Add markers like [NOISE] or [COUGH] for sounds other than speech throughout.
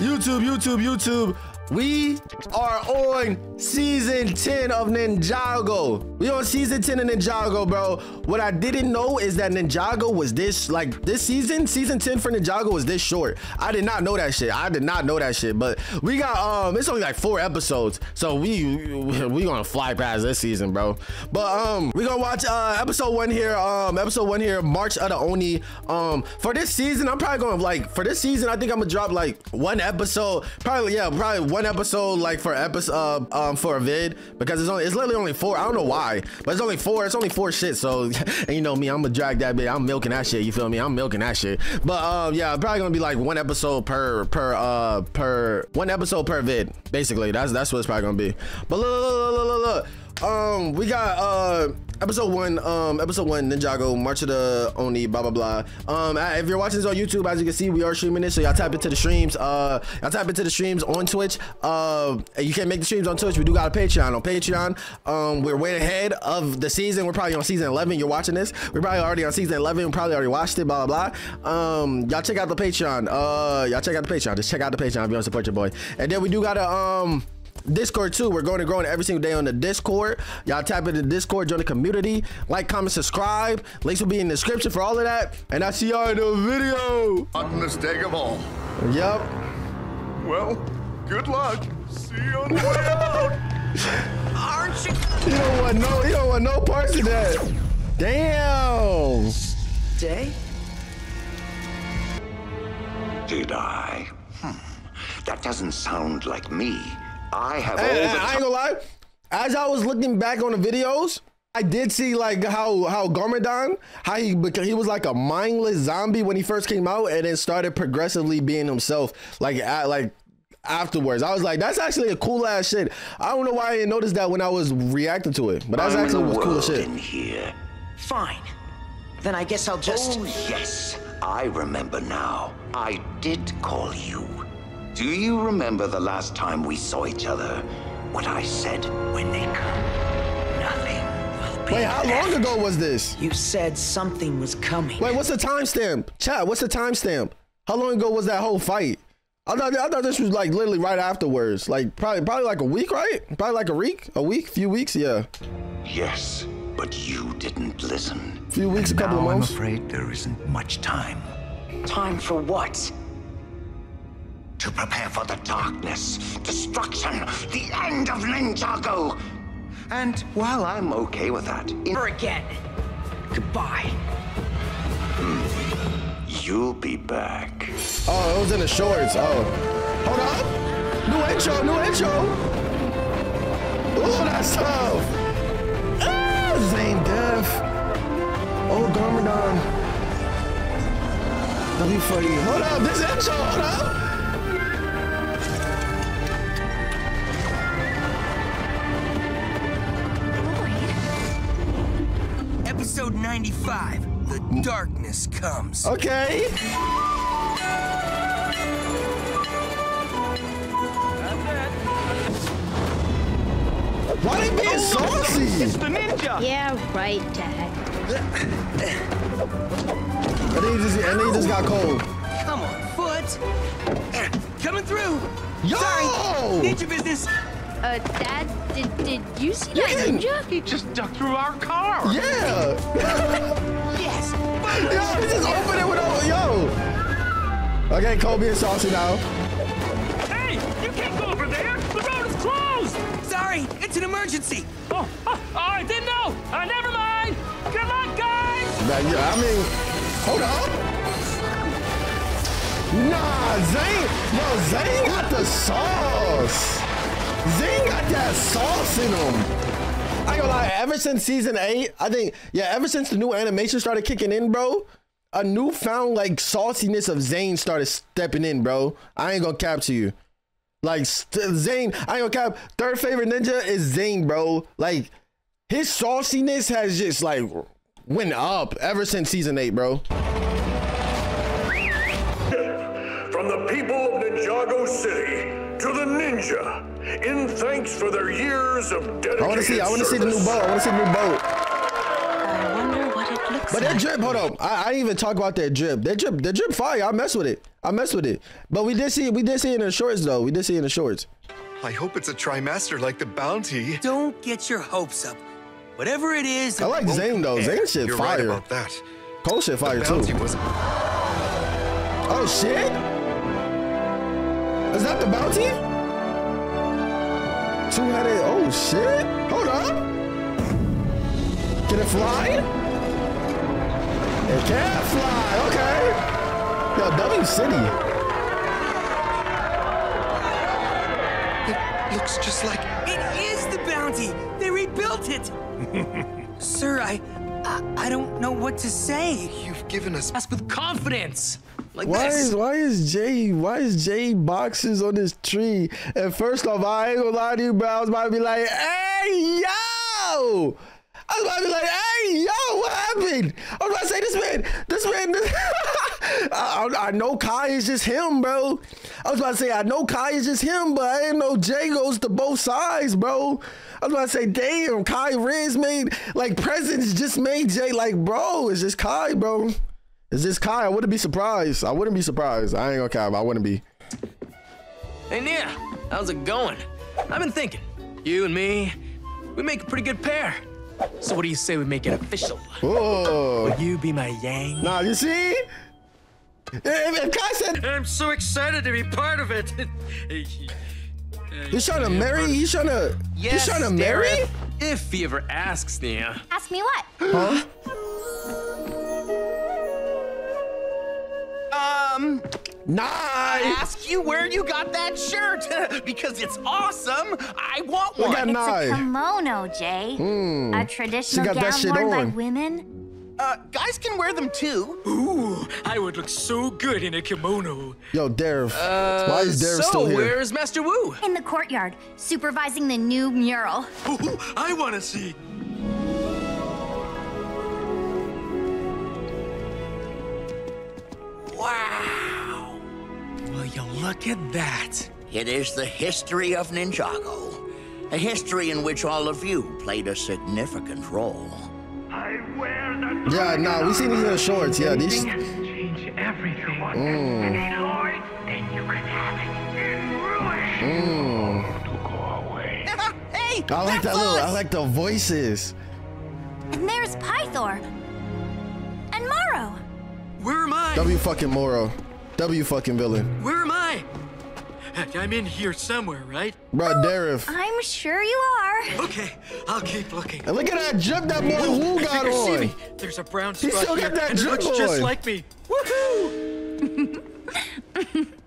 YouTube, YouTube, YouTube. We are on season 10 of Ninjago. We on season 10 of Ninjago, bro. What I didn't know is that Ninjago was this, like, this season, season 10 for Ninjago was this short. I did not know that shit. I did not know that shit. But we got, um, it's only like four episodes. So we, we gonna fly past this season, bro. But, um, we gonna watch, uh, episode one here, um, episode one here, March of the Oni. Um, for this season, I'm probably gonna, like, for this season, I think I'm gonna drop, like, one episode. Probably, yeah, probably one episode, like, for episode, uh, um, for a vid. Because it's only, it's literally only four. I don't know why, but it's only four. It's only four shit. So, [LAUGHS] and you know me, I'm gonna drag that bit. I'm milking that shit. You feel me? I'm milking that shit. But, um, yeah, probably gonna be, like, one episode per, per, uh, per, one episode per vid. Basically, that's, that's what it's probably gonna be. But look, look, look, look, look, look. Um, we got, uh, episode one um episode one ninjago march of the oni blah blah blah. Um if you're watching this on youtube as you can see we are streaming this so y'all tap into the streams uh y'all tap into the streams on twitch. Uh you can't make the streams on twitch we do got a patreon on patreon. Um we're way ahead of the season we're probably on season 11 you're watching this. We're probably already on season 11 we probably already watched it blah blah blah. Um y'all check out the patreon uh y'all check out the patreon just check out the patreon if you want to support your boy. And then we do got a um Discord too. We're going to growing every single day on the Discord. Y'all tap into the Discord, join the community, like, comment, subscribe. Links will be in the description for all of that. And I see y'all in the video. Unmistakable. Yep. Well, good luck. See you on the way out. [LAUGHS] Aren't you? You don't want no. You don't want no parts of that. Damn. Day? Did I? Hmm. That doesn't sound like me. I have Hey, all the I ain't gonna lie. As I was looking back on the videos, I did see like how how Garmadon, how he because he was like a mindless zombie when he first came out, and then started progressively being himself. Like at, like afterwards, I was like, that's actually a cool ass shit. I don't know why I didn't notice that when I was reacting to it, but that's time in actually was cool world shit. in here. Fine. Then I guess I'll just. Oh, yes. I remember now. I did call you. Do you remember the last time we saw each other? What I said when they come? Nothing will be Wait, how long ago was this? You said something was coming. Wait, what's the timestamp? Chat, what's the timestamp? How long ago was that whole fight? I thought I thought this was like literally right afterwards. Like probably probably like a week, right? Probably like a week, a week, few weeks, yeah. Yes, but you didn't listen. A Few weeks, a And couple of months. I'm afraid there isn't much time Time for what? To prepare for the darkness, destruction, the end of Ninjago. And while I'm okay with that, Never again. Goodbye. you'll be back. Oh, it was in the shorts. Oh, hold up. New intro, new intro. Ooh, that's tough. Ah, Zane Def. Oh, Garmadon. W40. Hold up, this intro, hold up. Episode 95 The Darkness Comes. Okay. Why are they being saucy? It's the ninja. Yeah, right, Dad. And then he just, and then he just got cold. Come on, foot. Coming through. Yo! Sorry. Need your business. Uh, Dad, did, did you see that ninja? He just ducked through our car. Yeah. [LAUGHS] Yes. Yo, he just opened it with all, yo. Okay, Kobe and saucy now. Hey, you can't go over there. The road is closed. Sorry. It's an emergency. Oh, oh, oh I didn't know. Uh, never mind. Good luck, guys. Nah, yeah, I mean, hold up. Nah, Zane, yo, Zane got the sauce. Zane got that sauce in him. I gonna lie, ever since season eight, I think, yeah, ever since the new animation started kicking in, bro, a newfound like sauciness of Zane started stepping in, bro. I ain't gonna cap to you. Like Zane, I ain't gonna cap. Third favorite ninja is Zane, bro. Like his sauciness has just like went up ever since season eight, bro. From the people of Ninjago City to the ninja, in thanks for their years of dedicated I want to see. I want to see the new boat. I want to see the new boat. I wonder what it looks But But that drip, hold on. I, I didn't even talk about that drip. That drip, that drip fire. I mess with it. I mess with it. But we did see. We did see it in the shorts though. We did see it in the shorts. I hope it's a trimester like the bounty. Don't get your hopes up. Whatever it is, I like Won't Zane though. compare. Zane shit You're right fire. about that. Cole shit fire too. was Oh shit! Is that the bounty? Two-headed. Oh shit! Hold up. Can it fly? It can't fly. Okay. Yo, W City. It looks just like It is the bounty. They rebuilt it. [LAUGHS] Sir, I, I, I don't know what to say. you've given us Ask with confidence. Like Why this. is why is Jay why is Jay boxes on this tree? And first off, I ain't gonna lie to you, bro. I was about to be like, hey yo! I was about to be like, hey yo, what happened? I was about to say this man, this man. [LAUGHS] I, I, I know Kai is just him, bro. I was about to say I know Kai is just him, but I didn't know Jay goes to both sides, bro. I was about to say, damn, Kai Riz made like presents just made Jay like, bro, is this Kai, bro. Is this Kai? I wouldn't be surprised. I wouldn't be surprised. I ain't gonna cap. I wouldn't be. Hey, Nya, how's it going? I've been thinking. You and me, we make a pretty good pair. So what do you say we make it official? Oh, Will You be my yang? nah, you see? If, if Kai said I'm so excited to be part of it. he's trying to marry, he's trying to, Yes, he's trying to marry. Dareth, If he ever asks, Nya. Ask me what? Huh? Um, Nah. Ask you where you got that shirt [LAUGHS] because it's awesome. I want Look one. at It's a kimono, Jay. A traditional got that gown shit worn by women. Uh, guys can wear them too. Ooh, I would look so good in a kimono. Yo, Dareth. Why is Dareth so, still here? where's Master Wu? In the courtyard, supervising the new mural. Ooh, I want to see. Look at that? It is the history of Ninjago. A history in which all of you played a significant role. I wear the Yeah, nah, we seen these in the shorts. Yeah, these. change everything. Mm. And Lord, then you can have it in ruin. To go away. hey, I like that that's little. I like the voices. And there's Pythor. And Morro. Where am I? W fucking Morro. W fucking villain. Where am I? I'm in here somewhere, right? Bro, Dareth. I'm sure you are. Okay, I'll keep looking. And look at that drip that boy Wu I got think I see on. me. There's a brown He still here, got that and it drip looks just like me. Woohoo! [LAUGHS]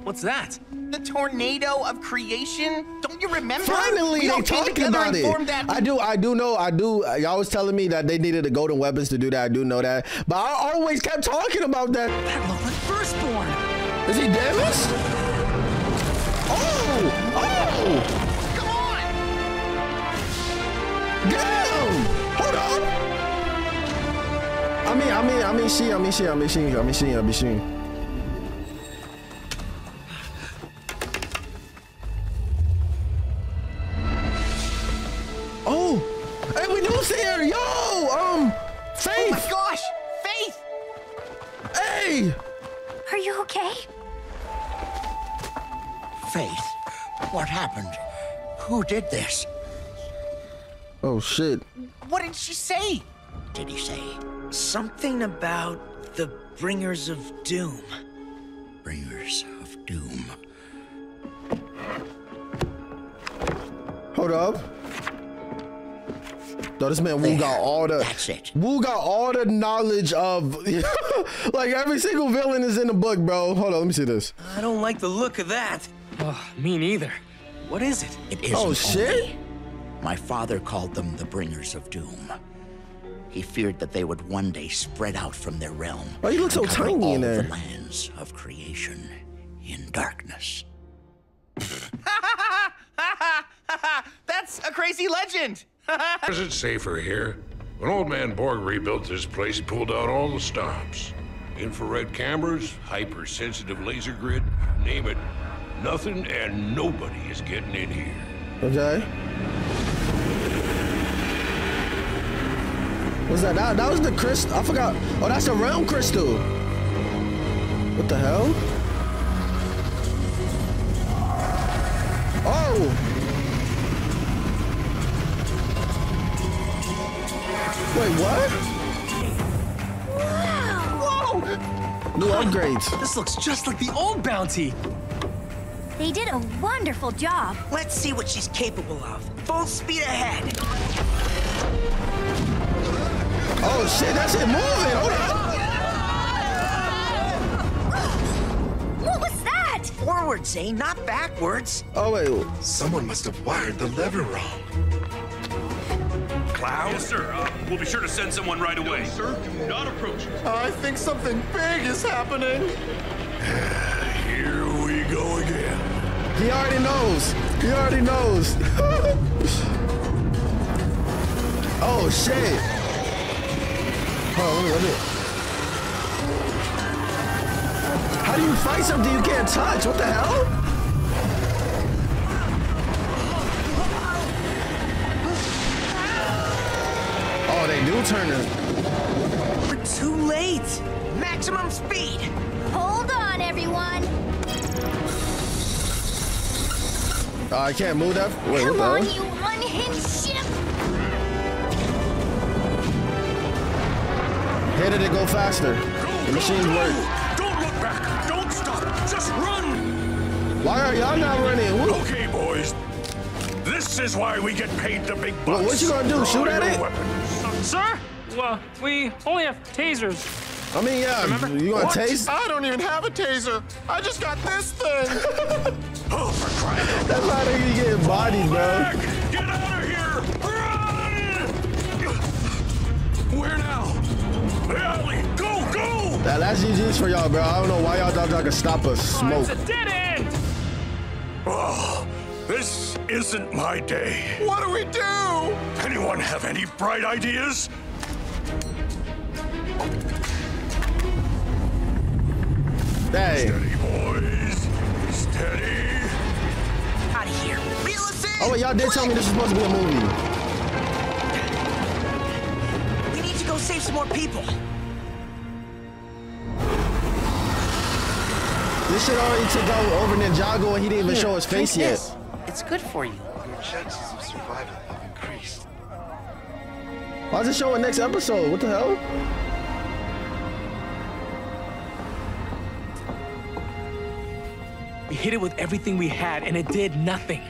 huh. What's that? the tornado of creation. Don't you remember? Finally, they all came talking about it. I do, I do know, I do. Y'all was telling me that they needed the golden weapons to do that. I do know that, but I always kept talking about that. That looked like Firstborn. Is he damaged? Oh, oh, Come on! damn! Hold up. I mean, I mean, I mean, she, I mean, she, I mean, she, I mean, she, I mean, she. Hey, we do see her, yo, um, Faith. Oh my gosh, Faith! hey. Are you okay? Faith, what happened? Who did this? Oh shit. What did she say? Did he say Something about the bringers of doom. bringers of doom? Hold up. No, this man Wu got all the That's it. Wu got all the knowledge of [LAUGHS] like every single villain is in the book, bro. Hold on, let me see this. I don't like the look of that. Oh, me neither. What is it? It isn't Oh, shit. only. My father called them the bringers of doom. He feared that they would one day spread out from their realm. Oh, Why you look so tiny all in there? the lands of creation in darkness. [LAUGHS] That's a crazy legend. [LAUGHS] Is it safer here? When Old Man Borg rebuilt this place, he pulled out all the stops. Infrared cameras, hypersensitive laser grid, name it. Nothing and nobody is getting in here. Okay. What's that? That, that was the crystal. I forgot. Oh, that's a realm crystal. What the hell? Oh. Wait, what? Wow! New upgrades. This looks just like the old bounty. They did a wonderful job. Let's see what she's capable of. Full speed ahead. Oh shit, that shit moving. Hold on. What was that? Forward, Zane, eh? not backwards. Oh wait. Someone must have wired the lever wrong. Cloud? Yes, sir. Uh, we'll be sure to send someone right away. sir, do not approach. I think something big is happening. [SIGHS] Here we go again. He already knows. He already knows. [LAUGHS] oh shit. Hold on, let me, let me. How do you fight something you can't touch? What the hell? They do turn it. We're too late. Maximum speed. Hold on, everyone. Oh, I can't move that. Wait, Come what on, the hell? you unhinged ship. How did it go faster? The machines work. Don't look back. Don't stop. Just run. Why are y'all not running? Woo. Okay, boys. This is why we get paid the big bucks. What- what you gonna do, Draw shoot at it? weapons. Sir? Well, we only have tasers. I mean, yeah, Remember? you want What? to taste? I don't even have a taser. I just got this thing. [LAUGHS] Oh, for crying out That's how they get bodied, bro. back! Get out of here! Run! Where now? Alley, go, go! That, that's GG's for y'all, bro. I don't know why y'all thought y'all could stop us. Oh, Smoke. it's a dead end! Oh, this isn't my day. what do we do? Anyone have any bright ideas? Hey. Steady, boys. Steady. Out of here. Reel us in. Oh, wait, y'all did tell me this was supposed to be a movie. We need to go save some more people. This shit already took out over Ninjago and he didn't even show his face yet. Yes. It's good for you. Your chances of survival have increased. Why is it showing next episode? What the hell? We hit it with everything we had, and it did nothing.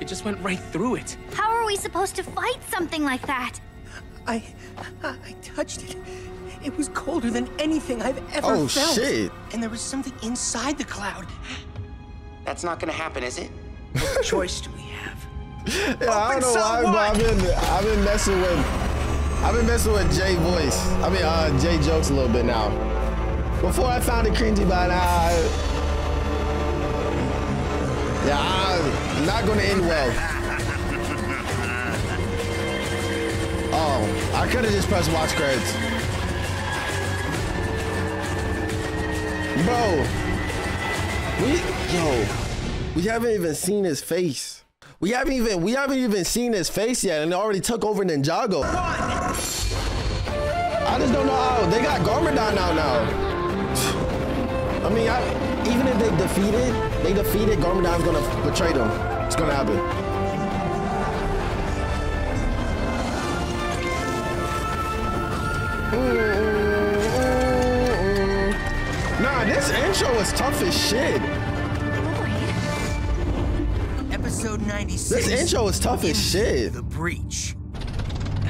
It just went right through it. How are we supposed to fight something like that? I, I, I touched it. It was colder than anything I've ever Oh, felt. shit. And there was something inside the cloud. That's not gonna happen, is it? What choice do we have? Yeah, I don't know why, but I've been I've been messing with I've been messing with Jay voice. I mean uh Jay jokes a little bit now. Before I found it cringy by now. I, yeah, I'm not gonna end well. [LAUGHS] Oh, I could have just pressed watch credits. Bro, we yo, we haven't even seen his face. We haven't even we haven't even seen his face yet, and it already took over Ninjago. I just don't know how they got Garmadon out now. I mean, I, even if they defeated, they defeated Garmadon's gonna betray them. It's gonna happen. Mm, mm, mm, nah, this intro is tough as shit. Episode 96. This intro is tough as shit. The Breach.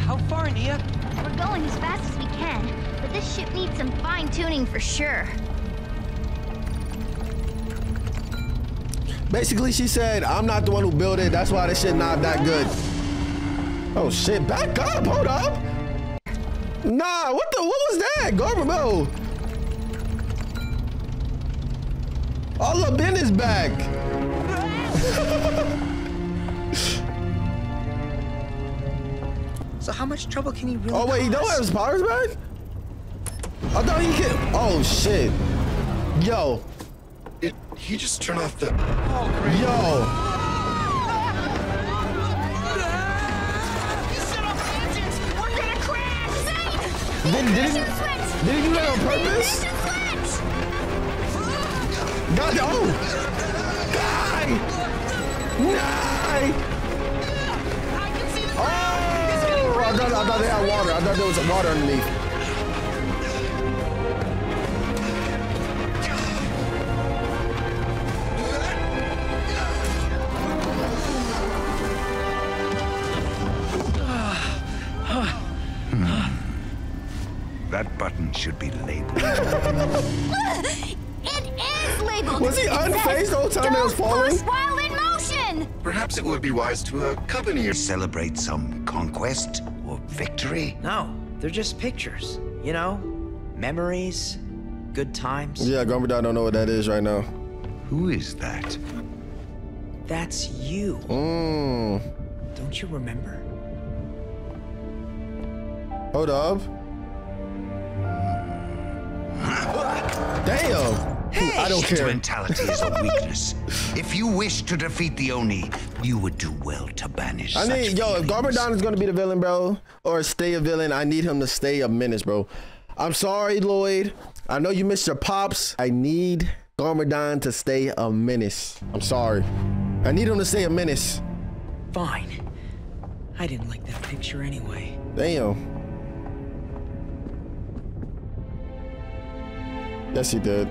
How far, Nya? We're going as fast as we can, but this ship needs some fine tuning for sure. Basically, she said, I'm not the one who built it. That's why this shit not that good. Oh shit, back up, hold up. Nah, what the, what was that? Garber Bell. All up in his back. [LAUGHS] So how much trouble can he really Oh wait, he don't have his powers back? I thought he could, oh shit. Yo, It, he just turned off the. yo. You set off engines! We're gonna crash! Zane, Did, did, he, did he do that on purpose? God, oh! Die! Die! I thought, I thought they had water. I thought there was water underneath. Hmm. That button should be labeled. [LAUGHS] it is labeled. Was he unfazed says, the whole time that was "Don't falling?" push while in motion. Perhaps it would be wise to accompany you. Celebrate some conquest or victory? No, they're just pictures. You know, memories, good times. Yeah, Garmadon don't know what that is right now. Who is that? That's you. Mmm. Don't you remember? Hold up. [LAUGHS] Damn. I don't care. Sentimentality is a weakness. if you wish to defeat the Oni, you would do well to banish I such need yo, if Garbodon is gonna be the villain, bro, or stay a villain, I need him to stay a menace, bro. I'm sorry, Lloyd. I know you missed your pops. I need Garbodon to stay a menace. I'm sorry. I need him to stay a menace. Fine. I didn't like that picture anyway. Damn. Yes, he did.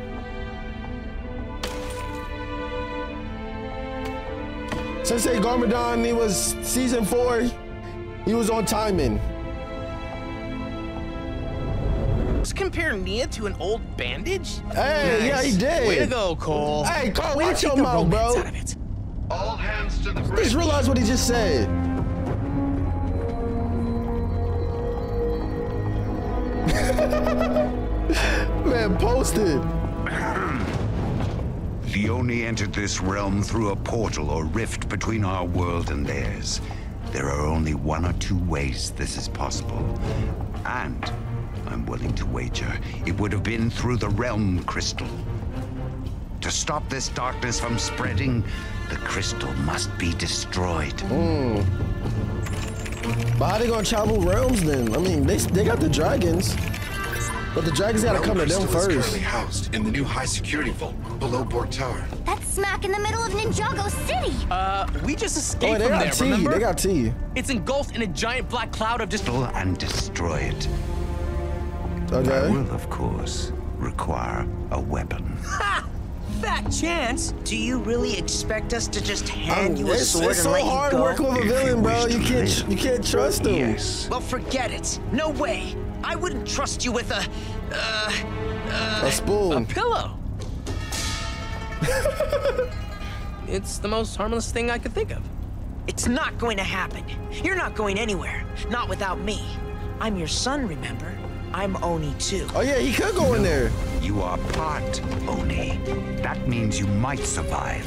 Sensei Garmadon, he was season four. He was on timing. Let's compare Nya to an old bandage? Hey, yeah, he did. Way to go, Cole. Hey, Cole, Way watch your mouth, bro. romance out of it. All hands to the bridge. Just realize what he just said. [LAUGHS] Man, posted. The Oni entered this realm through a portal or rift between our world and theirs. There are only one or two ways this is possible. And I'm willing to wager it would have been through the realm crystal. To stop this darkness from spreading, the crystal must be destroyed. Hmm. But how they gonna travel realms then? I mean, they they got the dragons, but the dragons gotta come to them Crystal is currently housed in the new high security vault below Borg Tower. That's smack in the middle of Ninjago City. Uh, we just escaped Oh, they from got there, tea. remember? They got tea. It's engulfed in a giant black cloud of just. And destroy it. Okay. That will, of course, require a weapon. [LAUGHS] Ha! Fat chance. Do you really expect us to just hand Um, you a it's, sword it's and so let hard you go? working with a villain, bro. You can't you can't trust him. Yes. Well, forget it. No way. I wouldn't trust you with a, uh, A spoon. A pillow. [LAUGHS] it's the most harmless thing I could think of. It's not going to happen. You're not going anywhere. Not without me. I'm your son, remember? I'm Oni too. Oh yeah, he could go in there. You are part Oni. That means you might survive.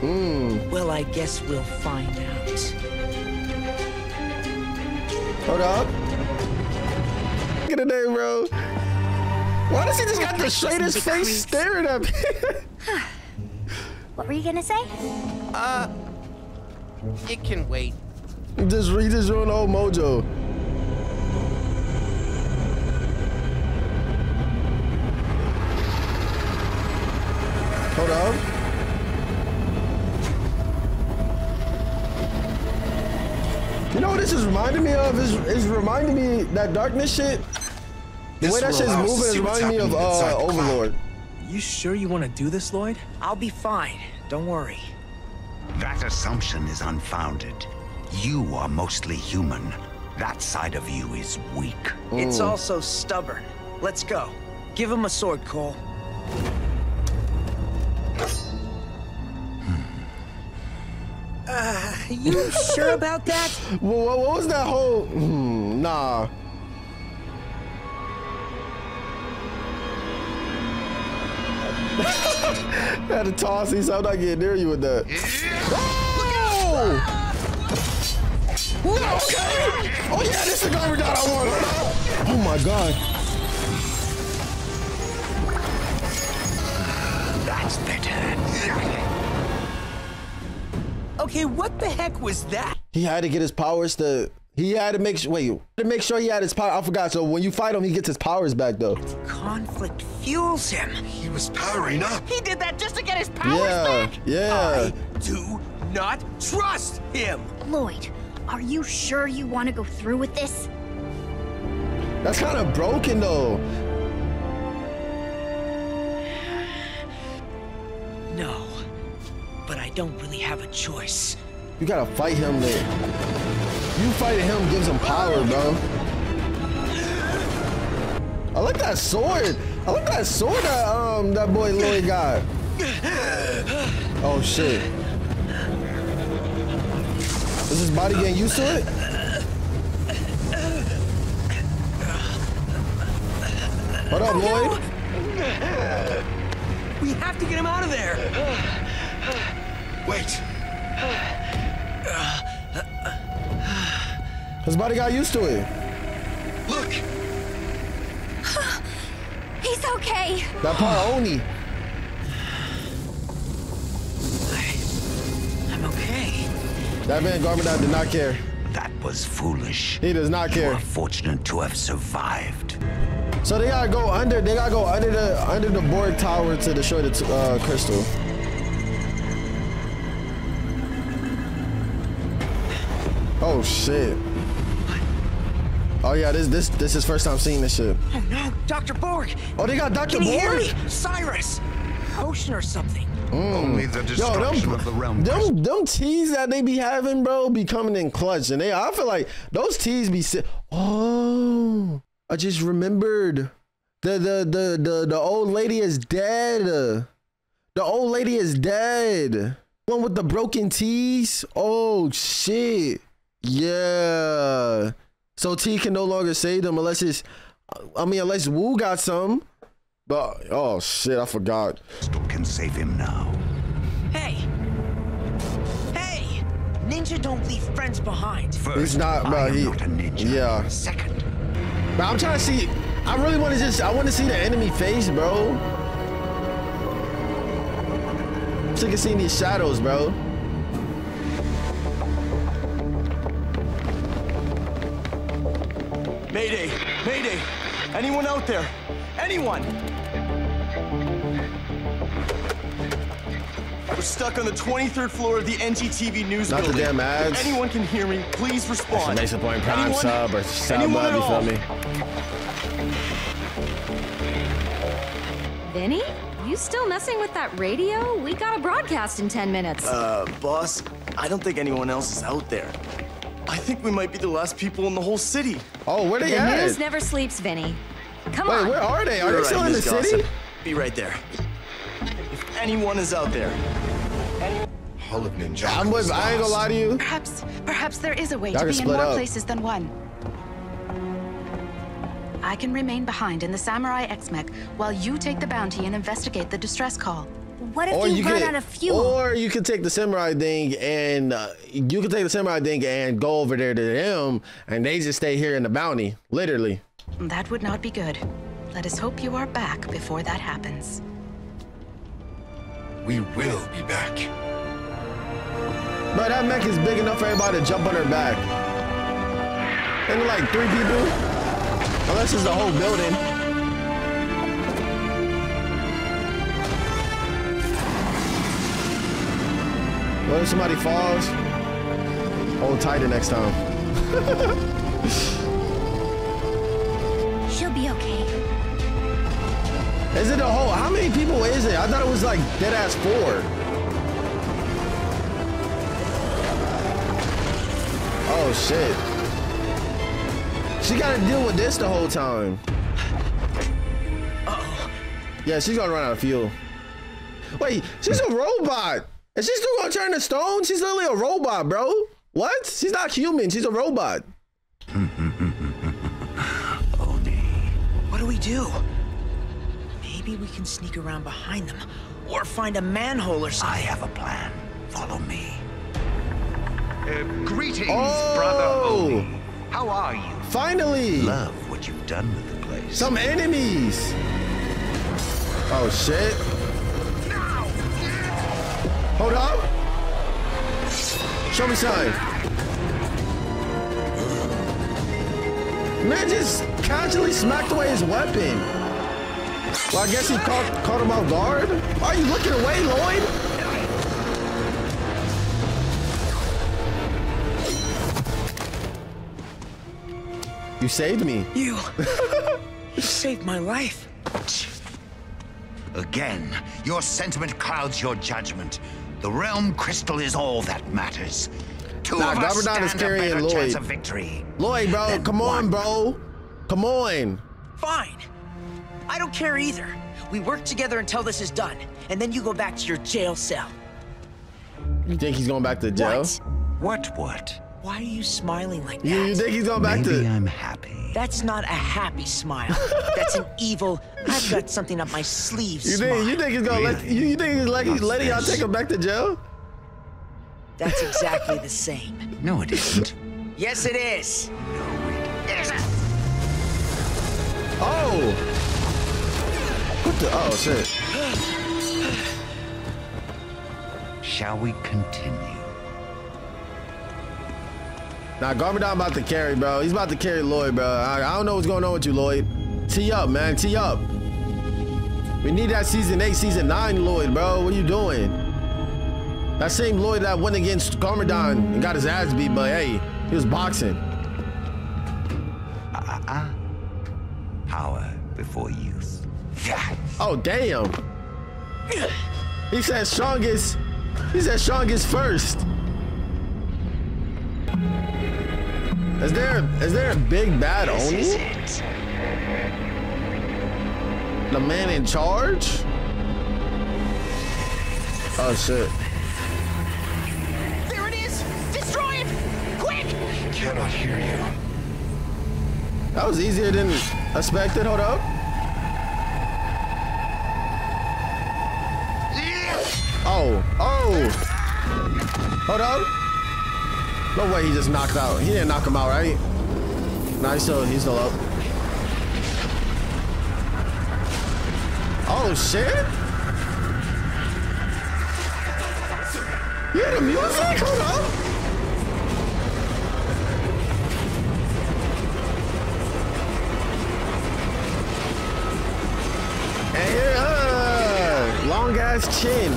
Hmm. Well, I guess we'll find out. Hold up. Look at the name, bro. Why does he just got the straightest face staring at me? [SIGHS] What were you gonna say? Uh, it can wait. He just he just ruined the whole mojo. Hold on. You know what this is reminding me of? Is is reminding me that darkness shit. The This way that will shit's allow us moving is see what's reminding me of uh, the cloud. Overlord. You sure you want to do this, Lloyd? I'll be fine. Don't worry. That assumption is unfounded. You are mostly human. That side of you is weak. It's also stubborn. Let's go. Give him a sword, Cole. Uh, you sure about that? [LAUGHS] Well, what, what was that whole? Hmm, nah. Had to toss these. I'm not getting near you with that. Oh! Okay. Oh yeah, this is the garbage that I want. Oh my god. That's better. Okay, what the heck was that? He had to get his powers to. He had to make sure. Wait, to make sure he had his power. I forgot. So when you fight him, he gets his powers back though. Conflict fuels him. He was powering up. He did that just to get his powers Yeah, back. yeah. I do not trust him. Lloyd, are you sure you want to go through with this? That's kind of broken though. No. But I don't really have a choice. You gotta fight him there. You fighting him gives him power, bro. I like that sword. I like that sword that um that boy Lloyd got. Oh shit. Is his body getting used to it? What up, Lloyd? We have to get him out of there. Wait. His body got used to it. Look. [SIGHS] He's okay. That part only. I'm okay. That man Garmadon did not care. That was foolish. He does not You care. are fortunate to have survived. So they gotta go under. They gotta go under the under the Borg tower to destroy the uh, crystal. Oh shit. Oh yeah, this this this is first time seeing this shit. Oh no, Dr. Borg! Oh, they got Dr. Can you hear Borg? me? Cyrus! Potion or something. Only mm. the Yo, destruction them, of the realm. them, them teas that they be having, bro, be coming in clutch, and they, I feel like those teas be. Si- oh, I just remembered, the the the the the old lady is dead. The old lady is dead. One with the broken teeth. Oh shit. Yeah. So T can no longer save them unless it's. I mean, unless Wu got some. But oh shit, I forgot. Still can save him now. Hey! Hey! Ninja don't leave friends behind. First, He's not, bro. I He, not a ninja. yeah. Second, But I'm trying to see. I really want to just. I want to see the enemy face, bro. I'm sick of seeing these shadows, bro. Mayday! Mayday! Anyone out there? Anyone? We're stuck on the 23rd floor of the NGTV news Not the building. damn ads. If anyone can hear me, please respond. Exclamation point, prime Anyone? sub or sub Anyone up, you feel me? Vinny? You still messing with that radio? We got a broadcast in 10 minutes. Uh, boss, I don't think anyone else is out there. I think we might be the last people in the whole city. Oh, where they the at? news never sleeps, Vinny. Come Wait, on. where are they? Are You're they still right, in the Miss city? Gossip. Be right there. If anyone is out there, Hull of Ninja. I'm with. I ain't gonna lie to you. Perhaps, perhaps there is a way Y'all to be in split more up. places than one. I can remain behind in the Samurai X-Mech while you take the bounty and investigate the distress call. What if Or you, you run could, out of fuel? or you could take the samurai thing and uh, you could take the samurai thing and go over there to them, and they just stay here in the bounty, literally. That would not be good. Let us hope you are back before that happens. We will be back. But that mech is big enough for everybody to jump on her back. And like three people, unless it's the whole building. What if somebody falls? Hold tighter next time. She'll be okay. Is it a whole? How many people is it? I thought it was like dead ass four. Oh shit. She gotta deal with this the whole time. oh Yeah, she's gonna run out of fuel. Wait, she's a robot. Is she still gonna turn to stone? She's literally a robot, bro. What? She's not human. She's a robot. [LAUGHS] What do we do? Maybe we can sneak around behind them or find a manhole or something. I have a plan. Follow me. Uh, greetings, Oh! brother Oni. How are you? Finally, Love what you've done with the place. some enemies. Oh shit. Hold up. Show me sign. Man just casually smacked away his weapon. Well, I guess he caught, caught him off guard. Why are you looking away, Lloyd? You saved me. You. [LAUGHS] you saved my life. Again, your sentiment clouds your judgment. The realm crystal is all that matters. Two Nah, of us Garbodon is stand a carrying better Lloyd. chance of victory. Lloyd, bro, Then come on, one. bro. Come on. Fine. I don't care either. We work together until this is done, and then you go back to your jail cell. You think he's going back to jail? What? What? What? Why are you smiling like that? You, you think he's going back Maybe to? I'm happy. That's not a happy smile. That's an evil. I've got [LAUGHS] something up my sleeve. You smile. think you think he's gonna let you, you think he's like he's letting y'all take him back to jail? That's exactly the same. [LAUGHS] No, it isn't. Yes, it is. No, it isn't. Oh. What the? Oh shit. [SIGHS] Shall we continue? Nah, Garbodon about to carry, bro. He's about to carry Lloyd, bro. I, I don't know what's going on with you, Lloyd. Tee up, man. Tee up. We need that season eight, season nine, Lloyd, bro. What are you doing? That same Lloyd that went against Garbodon and got his ass beat, but hey, he was boxing. Uh-uh. Power before youth. Oh damn. He said strongest. He said strongest first. Is there is there a big bad This is Oni? it. The man in charge? Oh shit. There it is! Destroy it! Quick! He cannot hear you. That was easier than expected. Hold up. Oh, oh. Hold up. No way he just knocked out. He didn't knock him out, right? Nah, he's still, he's still up. Oh, shit. You hear the music? Hold up. And here, uh, long ass chin.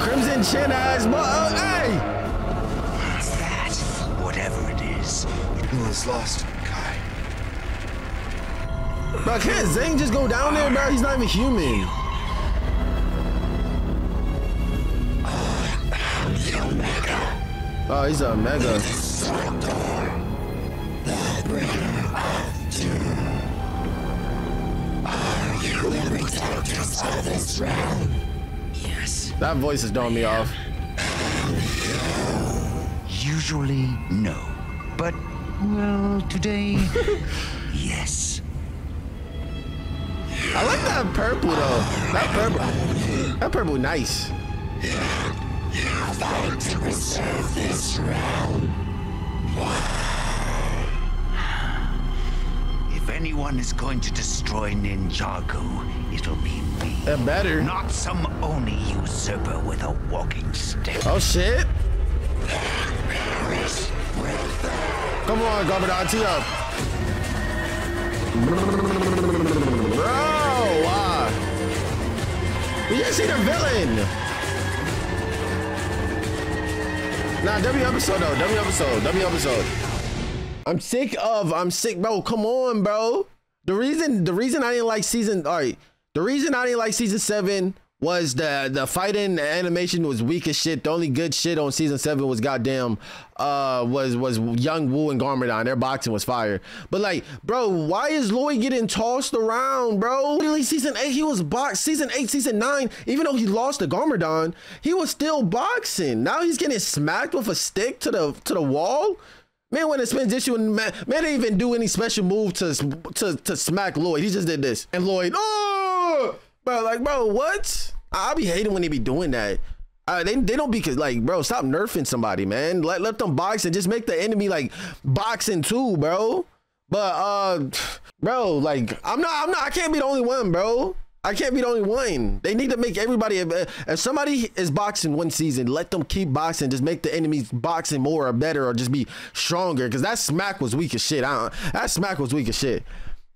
Crimson chin. Mo- uh, hey! Is lost, Kai. Bro, can't Zane just go down there, bro? He's not even human. Oh, he's a mega. Yes. That voice is throwing me off. Usually, no. But, well, today, [LAUGHS] yes. I like that purple though. That purple. That purple nice. If anyone is going to destroy Ninjago, it'll be me. That better. Not some Oni usurper with a walking stick. Oh shit. Come on, up. Bro, wow. We just see the villain. Nah, W episode though. W episode. W episode. I'm sick of. I'm sick, bro. Come on, bro. The reason. The reason I didn't like season. All right. The reason I didn't like season seven was the the fighting animation was weak as shit. The only good shit on season seven was goddamn uh was was young Wu and Garmadon. Their boxing was fire. But like, bro, why is Lloyd getting tossed around, bro? Literally season eight, he was boxed. Season eight, season nine, even though he lost to Garmadon, he was still boxing. Now he's getting smacked with a stick to the to the wall. Man, when it spins issue, and man, man didn't even do any special move to to to smack Lloyd. He just did this, and Lloyd, oh, bro, like, bro, what? I be hating when they be doing that. Uh, they they don't be like, bro, stop nerfing somebody, man. Let let them box and just make the enemy like boxing too, bro. But uh, bro, like, I'm not, I'm not, I can't be the only one, bro. I can't be the only one. They need to make everybody. If somebody is boxing one season, let them keep boxing. Just make the enemies boxing more or better, or just be stronger. Because that smack was weak as shit. I that smack was weak as shit.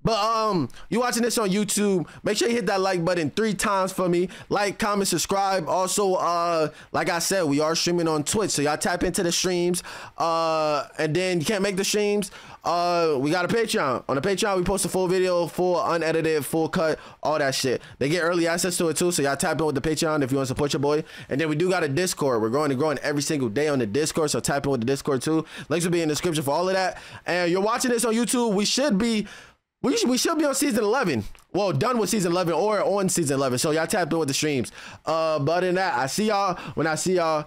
But um, you watching this on YouTube? Make sure you hit that like button three times for me. Like, comment, subscribe. Also, uh, like I said, we are streaming on Twitch, so y'all tap into the streams. Uh, and then you can't make the streams. Uh, we got a Patreon. On the Patreon, we post a full video, full unedited, full cut, all that shit. They get early access to it too, so y'all tap in with the Patreon if you want to support your boy. And then we do got a Discord. We're growing and growing every single day on the Discord, so tap in with the Discord too. Links will be in the description for all of that. And you're watching this on YouTube. We should be we should, we should be on season 11. Well, done with season 11 or on season 11. So y'all tap in with the streams. Uh, but in that, I see y'all when I see y'all.